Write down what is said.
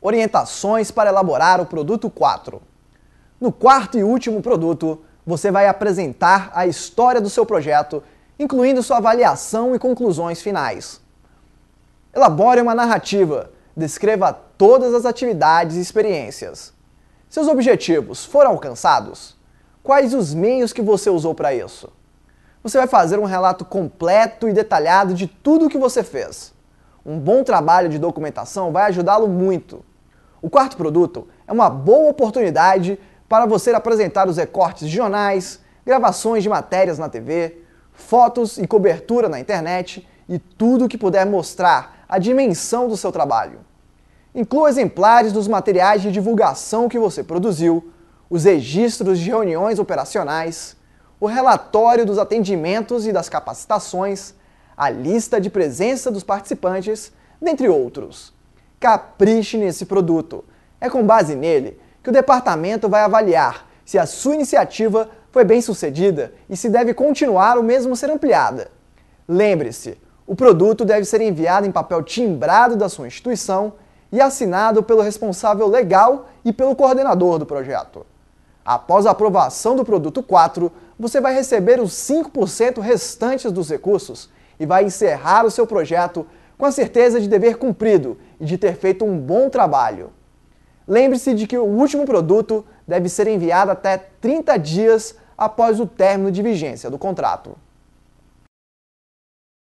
Orientações para elaborar o produto 4. No quarto e último produto, você vai apresentar a história do seu projeto, incluindo sua avaliação e conclusões finais. Elabore uma narrativa, descreva todas as atividades e experiências. Seus objetivos foram alcançados? Quais os meios que você usou para isso? Você vai fazer um relato completo e detalhado de tudo o que você fez. Um bom trabalho de documentação vai ajudá-lo muito. O quarto produto é uma boa oportunidade para você apresentar os recortes de jornais, gravações de matérias na TV, fotos e cobertura na internet e tudo o que puder mostrar a dimensão do seu trabalho. Inclua exemplares dos materiais de divulgação que você produziu, os registros de reuniões operacionais, o relatório dos atendimentos e das capacitações, a lista de presença dos participantes, dentre outros. Capriche nesse produto. É com base nele que o departamento vai avaliar se a sua iniciativa foi bem sucedida e se deve continuar ou mesmo ser ampliada. Lembre-se, o produto deve ser enviado em papel timbrado da sua instituição e assinado pelo responsável legal e pelo coordenador do projeto. Após a aprovação do produto 4, você vai receber os 5% restantes dos recursos e vai encerrar o seu projeto com a certeza de dever cumprido e de ter feito um bom trabalho. Lembre-se de que o último produto deve ser enviado até 30 dias após o término de vigência do contrato.